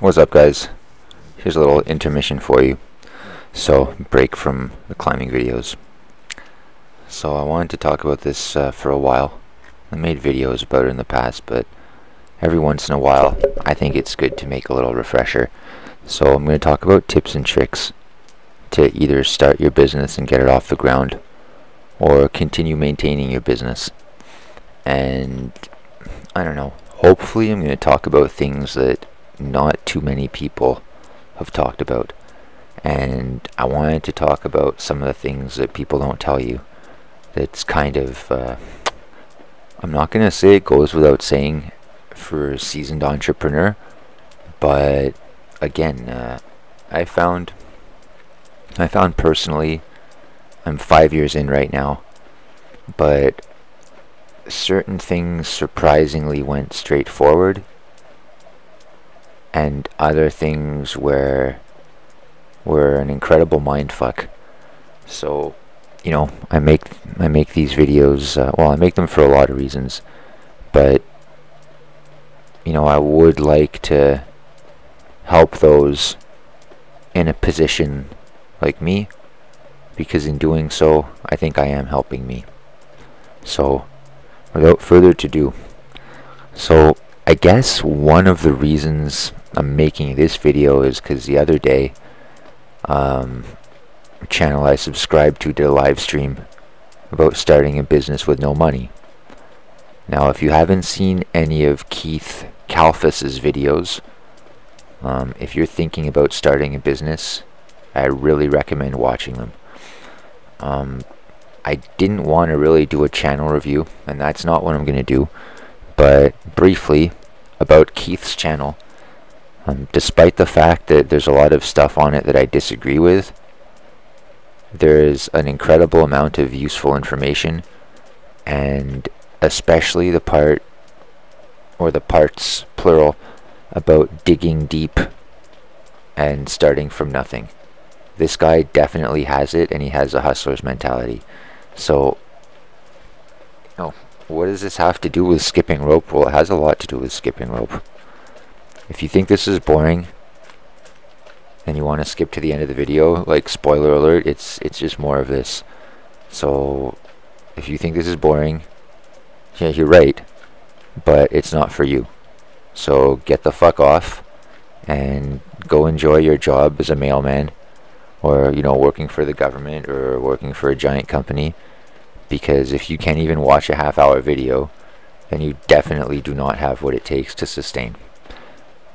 What's up guys? Here's a little intermission for you. So, break from the climbing videos. So I wanted to talk about this uh, for a while. I made videos about it in the past, but every once in a while I think it's good to make a little refresher. So I'm going to talk about tips and tricks to either start your business and get it off the ground or continue maintaining your business. And I don't know, hopefully I'm going to talk about things that not too many people have talked about. And I wanted to talk about some of the things that people don't tell you. That's kind of, uh, I'm not going to say it goes without saying for a seasoned entrepreneur, but again, uh, I found, I found personally, I'm five years in right now, but certain things surprisingly went straightforward and other things where were an incredible mindfuck. So, you know, I make I make these videos. Uh, well, I make them for a lot of reasons, but you know, I would like to help those in a position like me, because in doing so, I think I am helping me. So, without further ado, so I guess one of the reasons I'm making this video is because the other day, um, channel I subscribed to did a live stream about starting a business with no money. Now, if you haven't seen any of Keith Kalfas's videos, um, if you're thinking about starting a business, I really recommend watching them. Um, I didn't want to really do a channel review, and that's not what I'm going to do, but briefly about Keith's channel. Um, despite the fact that there's a lot of stuff on it that I disagree with, there is an incredible amount of useful information, and especially the part, or the parts, plural, about digging deep and starting from nothing. This guy definitely has it, and he has a hustler's mentality. So, know, what does this have to do with skipping rope? Well, it has a lot to do with skipping rope. If you think this is boring and you want to skip to the end of the video, like spoiler alert, it's it's just more of this. So if you think this is boring, yeah, you're right, but it's not for you. So get the fuck off and go enjoy your job as a mailman or you know working for the government or working for a giant company because if you can't even watch a half hour video then you definitely do not have what it takes to sustain.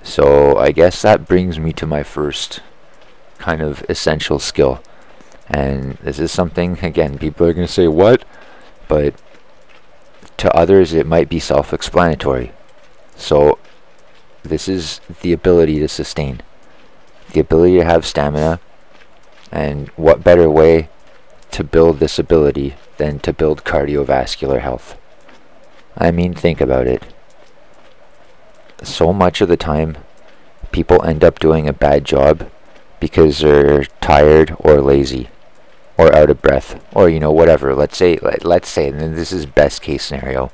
So I guess that brings me to my first kind of essential skill. And this is something, again, people are going to say, what? But to others, it might be self-explanatory. So this is the ability to sustain. The ability to have stamina. And what better way to build this ability than to build cardiovascular health? I mean, think about it so much of the time people end up doing a bad job because they're tired or lazy or out of breath or you know whatever. Let's say let, let's say and this is best case scenario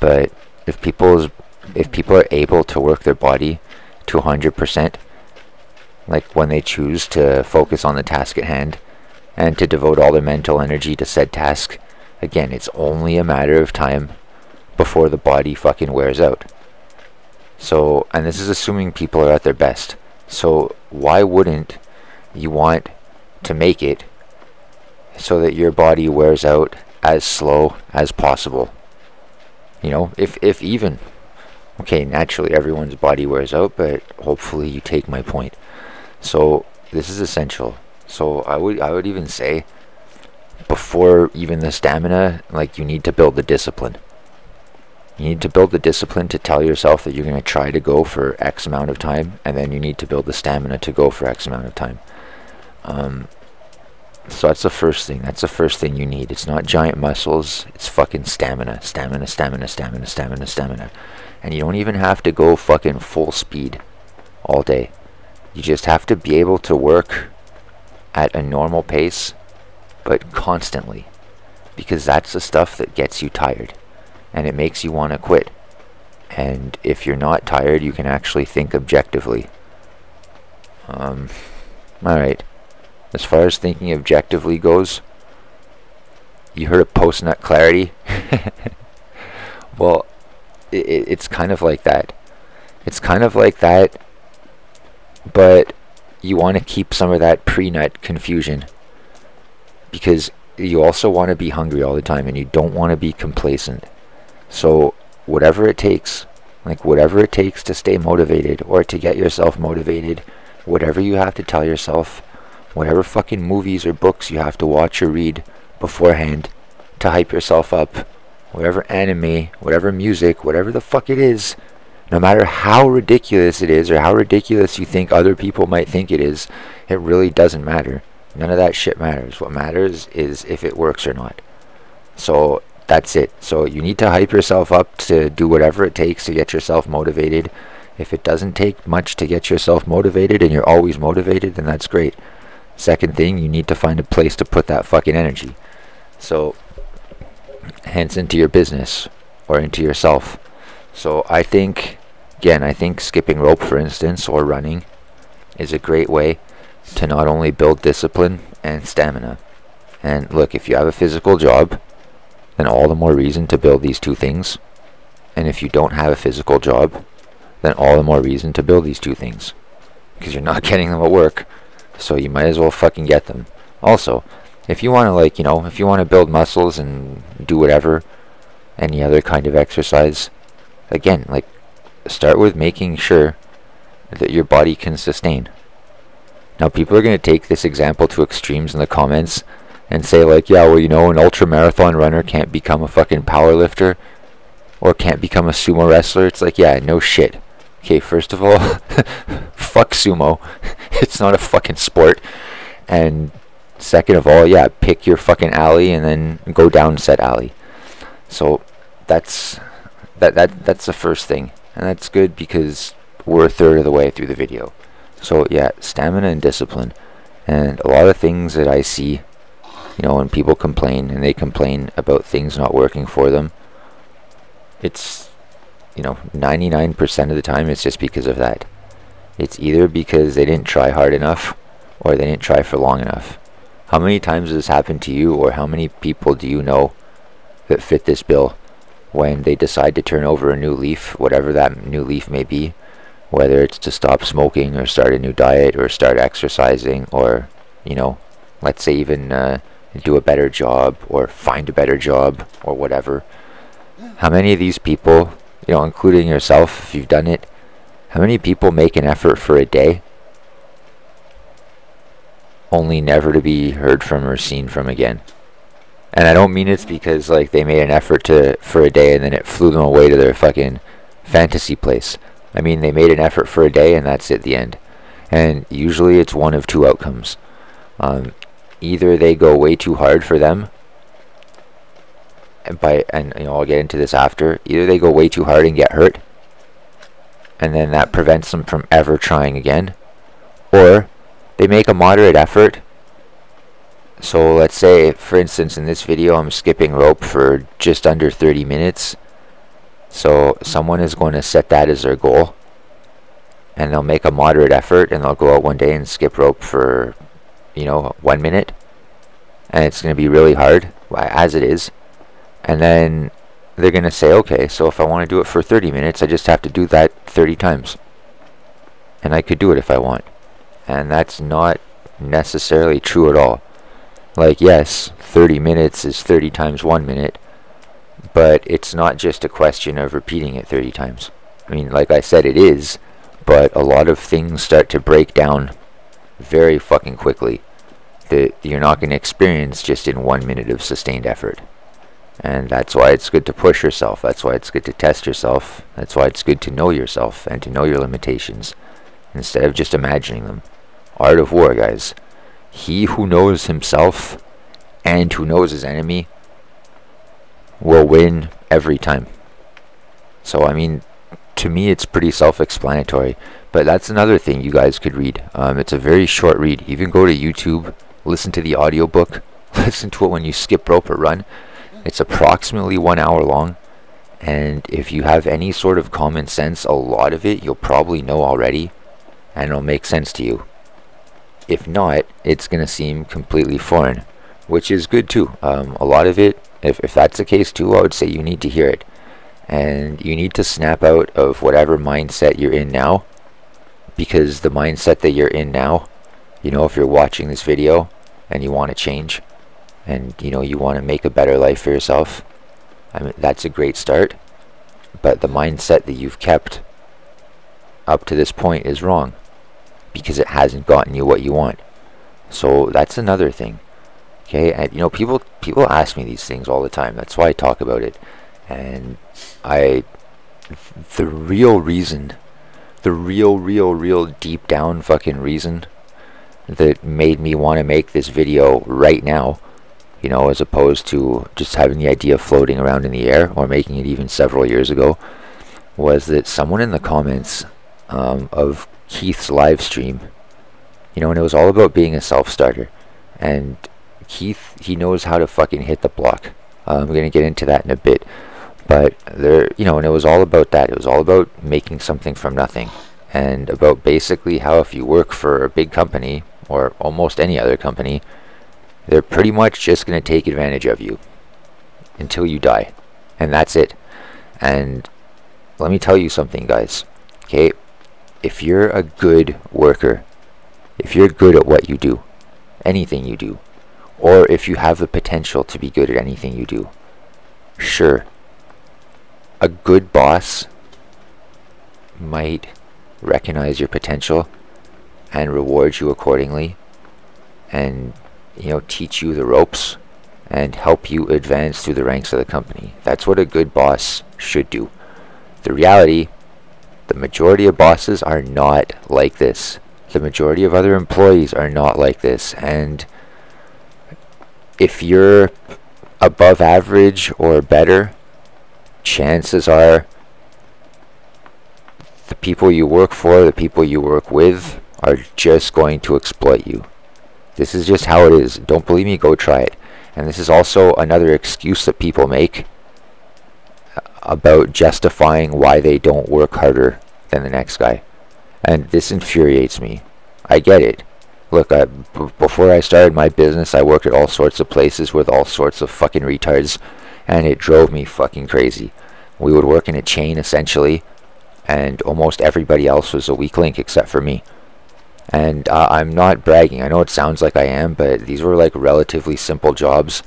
but if people if people are able to work their body to 100% like when they choose to focus on the task at hand and to devote all their mental energy to said task again it's only a matter of time before the body fucking wears out so, and this is assuming people are at their best. So, why wouldn't you want to make it so that your body wears out as slow as possible? You know, if if even okay, naturally everyone's body wears out, but hopefully you take my point. So, this is essential. So, I would I would even say before even the stamina, like you need to build the discipline. You need to build the discipline to tell yourself that you're going to try to go for X amount of time, and then you need to build the stamina to go for X amount of time. Um, so that's the first thing. That's the first thing you need. It's not giant muscles. It's fucking stamina. Stamina, stamina, stamina, stamina, stamina. And you don't even have to go fucking full speed all day. You just have to be able to work at a normal pace, but constantly. Because that's the stuff that gets you tired and it makes you want to quit. And if you're not tired, you can actually think objectively. Um, alright. As far as thinking objectively goes, you heard of post-nut clarity? well, it, it's kind of like that. It's kind of like that, but you want to keep some of that pre-nut confusion because you also want to be hungry all the time and you don't want to be complacent. So whatever it takes, like whatever it takes to stay motivated or to get yourself motivated, whatever you have to tell yourself, whatever fucking movies or books you have to watch or read beforehand to hype yourself up, whatever anime, whatever music, whatever the fuck it is, no matter how ridiculous it is or how ridiculous you think other people might think it is, it really doesn't matter. None of that shit matters. What matters is if it works or not. So that's it. So you need to hype yourself up to do whatever it takes to get yourself motivated. If it doesn't take much to get yourself motivated and you're always motivated, then that's great. Second thing, you need to find a place to put that fucking energy. So, hence into your business or into yourself. So I think, again, I think skipping rope, for instance, or running is a great way to not only build discipline and stamina. And look, if you have a physical job, then all the more reason to build these two things. And if you don't have a physical job, then all the more reason to build these two things. Because you're not getting them at work, so you might as well fucking get them. Also, if you want to like, you know, if you want to build muscles and do whatever, any other kind of exercise, again, like, start with making sure that your body can sustain. Now, people are going to take this example to extremes in the comments and say, like, yeah, well, you know, an ultra marathon runner can't become a fucking power lifter or can't become a sumo wrestler. It's like, yeah, no shit. Okay, first of all, fuck sumo. it's not a fucking sport. And second of all, yeah, pick your fucking alley and then go down set alley. So that's that that that's the first thing. And that's good because we're a third of the way through the video. So yeah, stamina and discipline. And a lot of things that I see, you know, when people complain and they complain about things not working for them, it's, you know, 99% of the time it's just because of that. It's either because they didn't try hard enough or they didn't try for long enough. How many times has this happened to you or how many people do you know that fit this bill when they decide to turn over a new leaf, whatever that new leaf may be? whether it's to stop smoking or start a new diet or start exercising or, you know, let's say even uh, do a better job or find a better job or whatever. How many of these people, you know, including yourself, if you've done it, how many people make an effort for a day only never to be heard from or seen from again? And I don't mean it's because like they made an effort to for a day and then it flew them away to their fucking fantasy place. I mean, they made an effort for a day and that's it, the end. And usually it's one of two outcomes. Um, either they go way too hard for them, and by and you know I'll get into this after. Either they go way too hard and get hurt, and then that prevents them from ever trying again, or they make a moderate effort. So let's say, for instance, in this video, I'm skipping rope for just under 30 minutes so someone is going to set that as their goal and they'll make a moderate effort and they'll go out one day and skip rope for, you know, one minute. And it's going to be really hard, as it is. And then they're going to say, okay, so if I want to do it for 30 minutes, I just have to do that 30 times. And I could do it if I want. And that's not necessarily true at all. Like, yes, 30 minutes is 30 times one minute, but it's not just a question of repeating it 30 times. I mean, like I said, it is, but a lot of things start to break down very fucking quickly that you're not going to experience just in one minute of sustained effort. And that's why it's good to push yourself. That's why it's good to test yourself. That's why it's good to know yourself and to know your limitations instead of just imagining them. Art of War, guys. He who knows himself and who knows his enemy will win every time. So, I mean, to me, it's pretty self-explanatory. But that's another thing you guys could read. Um, it's a very short read. Even go to YouTube, listen to the audiobook, listen to it when you skip rope or run. It's approximately one hour long. And if you have any sort of common sense, a lot of it you'll probably know already. And it'll make sense to you. if not, it's going to seem completely foreign, which is good too. Um, a lot of it, if, if that's the case too, I would say you need to hear it. And you need to snap out of whatever mindset you're in now, because the mindset that you're in now, you know, if you're watching this video and you want to change, and you know, you want to make a better life for yourself, I mean, that's a great start. But the mindset that you've kept up to this point is wrong because it hasn't gotten you what you want. So that's another thing. Okay, and you know people people ask me these things all the time. That's why I talk about it. And I the real reason the real real real deep down fucking reason that made me want to make this video right now, you know, as opposed to just having the idea floating around in the air or making it even several years ago, was that someone in the comments um, of Keith's live stream. You know, and it was all about being a self-starter. And Keith, he knows how to fucking hit the block. Uh, I'm going to get into that in a bit. But there, you know, and it was all about that. It was all about making something from nothing. And about basically how if you work for a big company, or almost any other company, they're pretty much just going to take advantage of you until you die. And that's it. And let me tell you something, guys. Okay, if you're a good worker, if you're good at what you do, anything you do, or if you have the potential to be good at anything you do, sure, a good boss might recognize your potential and reward you accordingly and you know teach you the ropes and help you advance through the ranks of the company. That's what a good boss should do. The reality the majority of bosses are not like this. The majority of other employees are not like this. And if you're above average or better, chances are the people you work for, the people you work with, are just going to exploit you. This is just how it is. Don't believe me? Go try it. And this is also another excuse that people make uh, about justifying why they don't work harder than the next guy. And this infuriates me. I get it. Look, I, before I started my business, I worked at all sorts of places with all sorts of fucking retards, and it drove me fucking crazy. We would work in a chain, essentially, and almost everybody else was a weak link except for me. And uh, I'm not bragging. I know it sounds like I am, but these were like relatively simple jobs.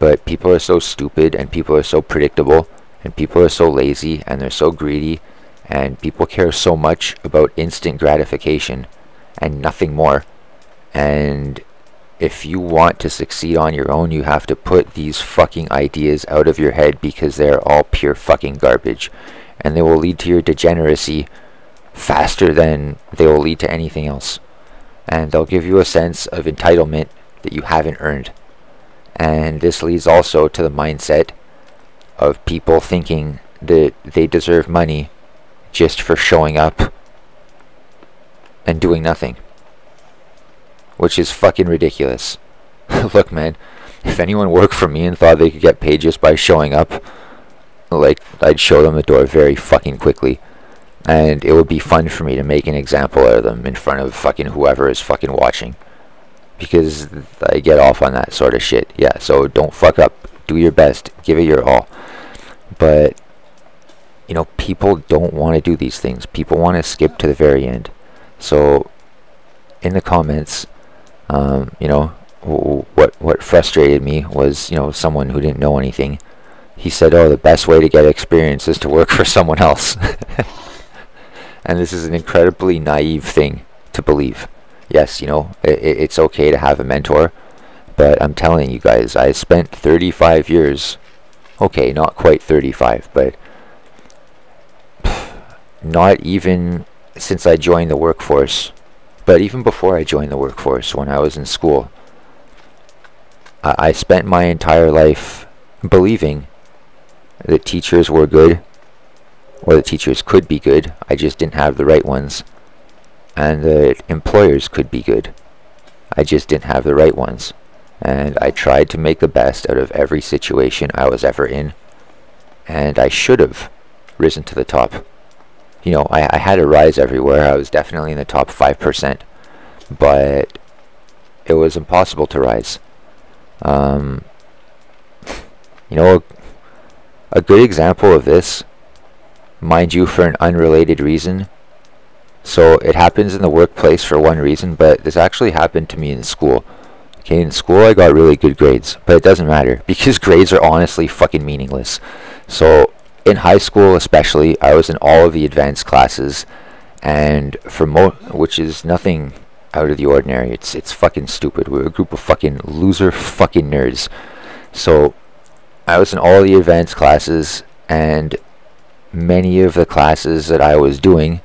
But people are so stupid, and people are so predictable, and people are so lazy, and they're so greedy, and people care so much about instant gratification and nothing more. And if you want to succeed on your own, you have to put these fucking ideas out of your head because they're all pure fucking garbage. And they will lead to your degeneracy faster than they will lead to anything else. And they'll give you a sense of entitlement that you haven't earned. And this leads also to the mindset of people thinking that they deserve money just for showing up and doing nothing. Which is fucking ridiculous. Look, man, if anyone worked for me and thought they could get paid just by showing up, like, I'd show them the door very fucking quickly. And it would be fun for me to make an example out of them in front of fucking whoever is fucking watching. Because I get off on that sort of shit. Yeah, so don't fuck up. Do your best. Give it your all. But you know, people don't want to do these things. People want to skip to the very end. So, in the comments, um, you know, what what frustrated me was, you know, someone who didn't know anything. He said, "Oh, the best way to get experience is to work for someone else." and this is an incredibly naive thing to believe. Yes, you know, it, it's okay to have a mentor, but I'm telling you guys, I spent 35 years. Okay, not quite 35, but not even since I joined the workforce, but even before I joined the workforce, when I was in school, I, I spent my entire life believing that teachers were good, or that teachers could be good, I just didn't have the right ones, and that employers could be good, I just didn't have the right ones. And I tried to make the best out of every situation I was ever in, and I should have risen to the top you know, I, I had a rise everywhere. I was definitely in the top 5%. But it was impossible to rise. Um, you know, a, a good example of this, mind you, for an unrelated reason. So it happens in the workplace for one reason, but this actually happened to me in school. Okay, in school I got really good grades, but it doesn't matter because grades are honestly fucking meaningless. So in high school especially, I was in all of the advanced classes and for which is nothing out of the ordinary. It's it's fucking stupid. We're a group of fucking loser fucking nerds. So I was in all the advanced classes and many of the classes that I was doing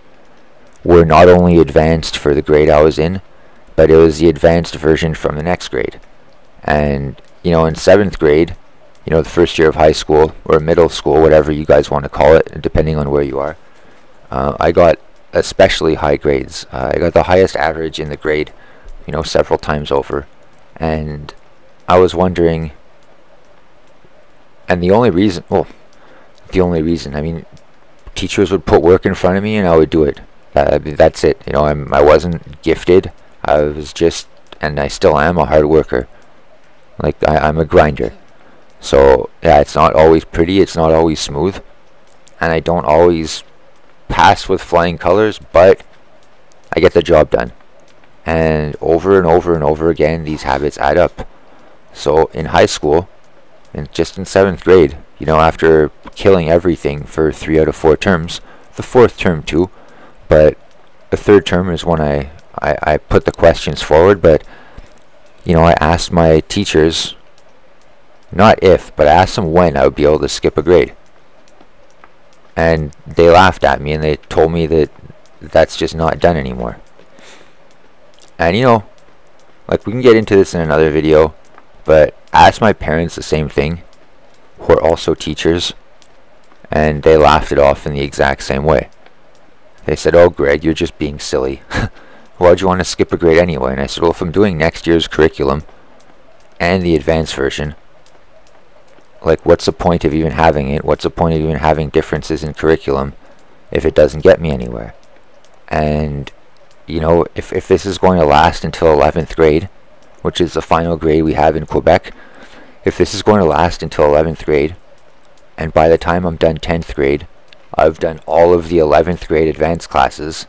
were not only advanced for the grade I was in, but it was the advanced version from the next grade. And you know, in 7th grade, you know, the first year of high school or middle school, whatever you guys want to call it, depending on where you are. Uh, I got especially high grades. Uh, I got the highest average in the grade, you know, several times over. And I was wondering, and the only reason, well, the only reason, I mean, teachers would put work in front of me and I would do it. Uh, that's it. You know, I'm, I wasn't gifted. I was just, and I still am, a hard worker. Like, I, I'm a grinder. So, yeah, it's not always pretty, it's not always smooth. And I don't always pass with flying colors, but I get the job done. And over and over and over again, these habits add up. So in high school, and just in seventh grade, you know, after killing everything for three out of four terms, the fourth term too, but the third term is when I, I, I put the questions forward, but, you know, I asked my teachers, not if, but I asked them when I would be able to skip a grade and they laughed at me and they told me that that's just not done anymore. And you know, like we can get into this in another video, but I asked my parents the same thing, who are also teachers, and they laughed it off in the exact same way. They said, oh Greg, you're just being silly. Why'd you want to skip a grade anyway? And I said, well, if I'm doing next year's curriculum and the advanced version, like what's the point of even having it? What's the point of even having differences in curriculum if it doesn't get me anywhere? And you know if, if this is going to last until 11th grade which is the final grade we have in Quebec if this is going to last until 11th grade and by the time I'm done 10th grade I've done all of the 11th grade advanced classes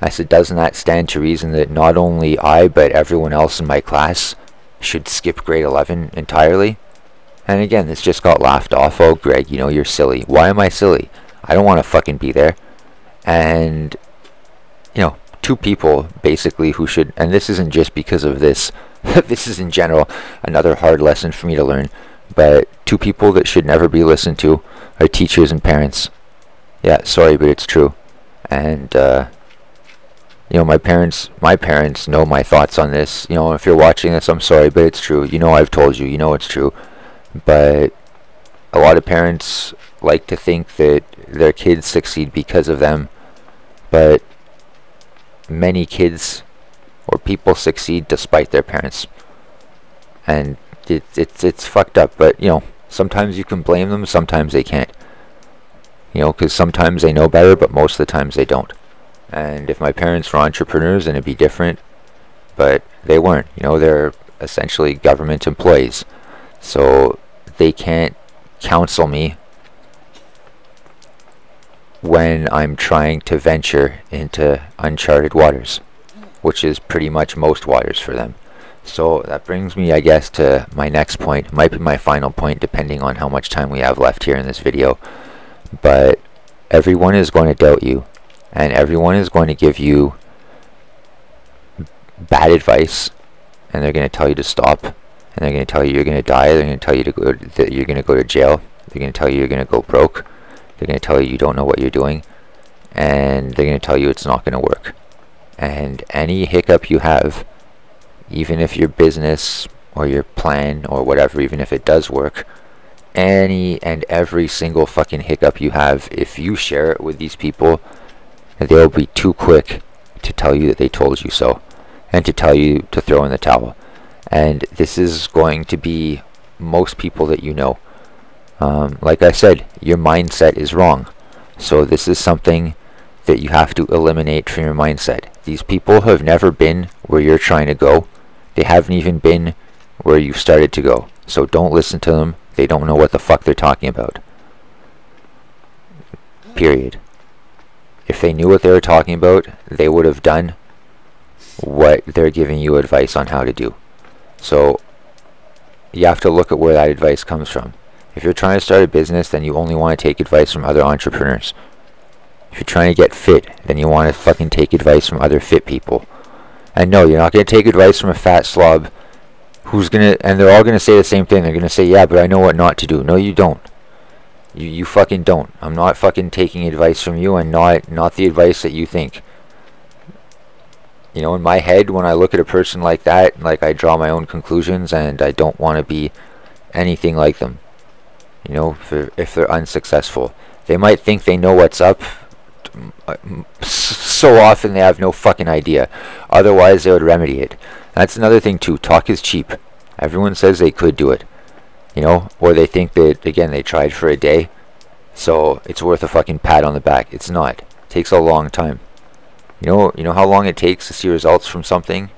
I said doesn't that stand to reason that not only I but everyone else in my class should skip grade 11 entirely and again, this just got laughed off. Oh, Greg, you know, you're silly. Why am I silly? I don't want to fucking be there. And, you know, two people basically who should, and this isn't just because of this, this is in general another hard lesson for me to learn, but two people that should never be listened to are teachers and parents. Yeah, sorry, but it's true. And, uh, you know, my parents, my parents know my thoughts on this. You know, if you're watching this, I'm sorry, but it's true. You know I've told you. You know it's true but a lot of parents like to think that their kids succeed because of them, but many kids or people succeed despite their parents. And it, it's it's fucked up, but you know, sometimes you can blame them, sometimes they can't. You know, because sometimes they know better, but most of the times they don't. And if my parents were entrepreneurs, then it'd be different, but they weren't. You know, they're essentially government employees. So they can't counsel me when I'm trying to venture into uncharted waters, which is pretty much most waters for them. So that brings me, I guess, to my next point. Might be my final point, depending on how much time we have left here in this video. But everyone is going to doubt you, and everyone is going to give you bad advice, and they're going to tell you to stop, and they're going to tell you you're going to die. They're going to tell you to go that you're going to go to jail. They're going to tell you you're going to go broke. They're going to tell you you don't know what you're doing, and they're going to tell you it's not going to work. And any hiccup you have, even if your business or your plan or whatever, even if it does work, any and every single fucking hiccup you have, if you share it with these people, they'll be too quick to tell you that they told you so, and to tell you to throw in the towel and this is going to be most people that you know. Um, like I said, your mindset is wrong. So this is something that you have to eliminate from your mindset. These people have never been where you're trying to go. They haven't even been where you've started to go. So don't listen to them. They don't know what the fuck they're talking about. Period. If they knew what they were talking about, they would have done what they're giving you advice on how to do. So you have to look at where that advice comes from. If you're trying to start a business, then you only want to take advice from other entrepreneurs. If you're trying to get fit, then you want to fucking take advice from other fit people. And no, you're not going to take advice from a fat slob who's going to, and they're all going to say the same thing. They're going to say, yeah, but I know what not to do. No, you don't. You, you fucking don't. I'm not fucking taking advice from you and not, not the advice that you think. You know, in my head, when I look at a person like that, like I draw my own conclusions and I don't want to be anything like them. You know, if they're, if they're unsuccessful. They might think they know what's up. So often they have no fucking idea. Otherwise, they would remedy it. That's another thing too. Talk is cheap. Everyone says they could do it. You know, or they think that again they tried for a day, so it's worth a fucking pat on the back. It's not. It takes a long time. You know, you know how long it takes to see results from something.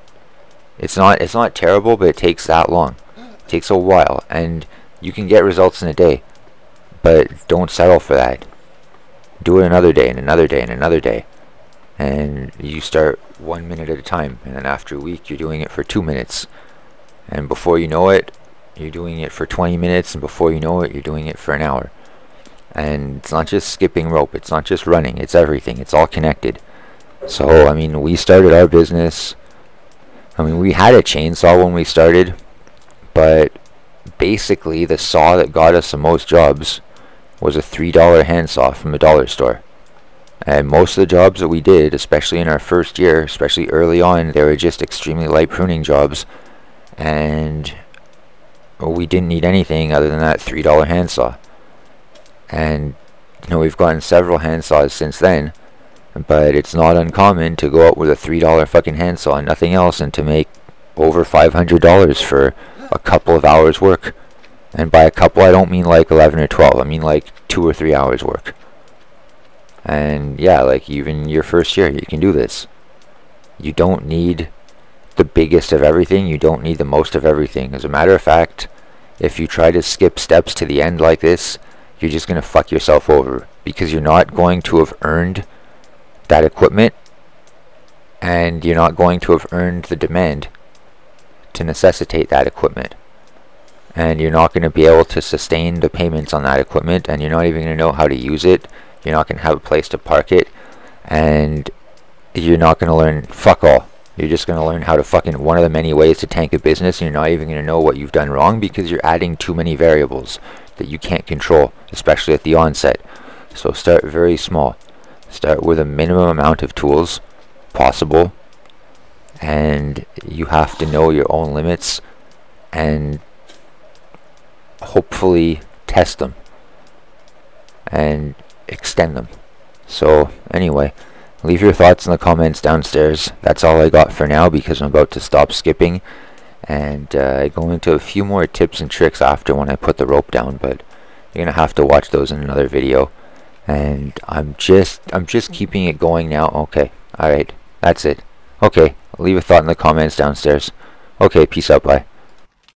It's not. It's not terrible, but it takes that long. It takes a while, and you can get results in a day, but don't settle for that. Do it another day, and another day, and another day, and you start one minute at a time, and then after a week, you're doing it for two minutes, and before you know it, you're doing it for 20 minutes, and before you know it, you're doing it for an hour. And it's not just skipping rope. It's not just running. It's everything. It's all connected. So, I mean, we started our business. I mean, we had a chainsaw when we started, but basically the saw that got us the most jobs was a $3 handsaw from a dollar store. And most of the jobs that we did, especially in our first year, especially early on, they were just extremely light pruning jobs. And we didn't need anything other than that $3 handsaw. And, you know, we've gotten several handsaws since then. But it's not uncommon to go out with a $3 fucking handsaw and nothing else and to make over $500 for a couple of hours work. And by a couple, I don't mean like 11 or 12. I mean like two or three hours work. And yeah, like even your first year, you can do this. You don't need the biggest of everything. You don't need the most of everything. As a matter of fact, if you try to skip steps to the end like this, you're just going to fuck yourself over. Because you're not going to have earned that equipment and you're not going to have earned the demand to necessitate that equipment. And you're not going to be able to sustain the payments on that equipment and you're not even going to know how to use it. You're not going to have a place to park it and you're not going to learn fuck all. You're just going to learn how to fucking one of the many ways to tank a business and you're not even going to know what you've done wrong because you're adding too many variables that you can't control especially at the onset. So start very small Start with a minimum amount of tools possible and you have to know your own limits and hopefully test them and extend them. So anyway, leave your thoughts in the comments downstairs. That's all I got for now because I'm about to stop skipping and uh, go into a few more tips and tricks after when I put the rope down, but you're gonna have to watch those in another video and I'm just I'm just keeping it going now. Okay. Alright that's it. Okay. Leave a thought in the comments downstairs. Okay. Peace out. Bye